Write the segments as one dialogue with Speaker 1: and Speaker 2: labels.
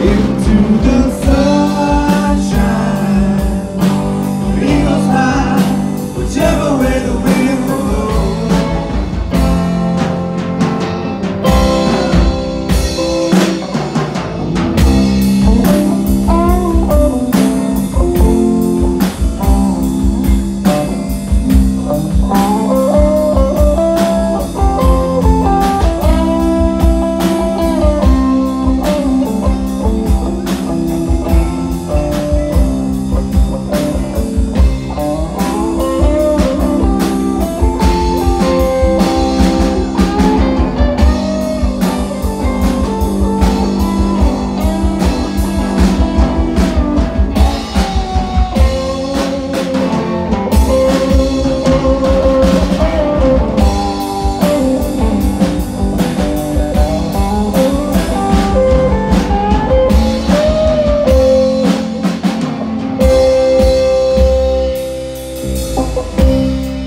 Speaker 1: into the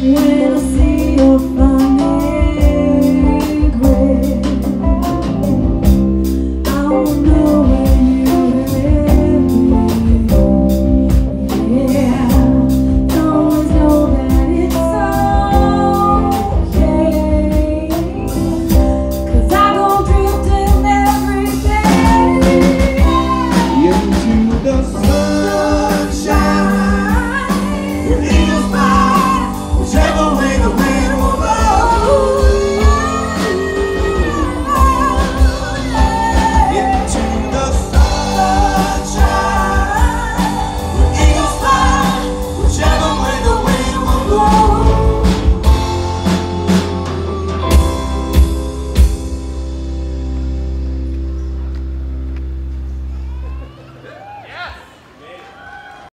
Speaker 2: When I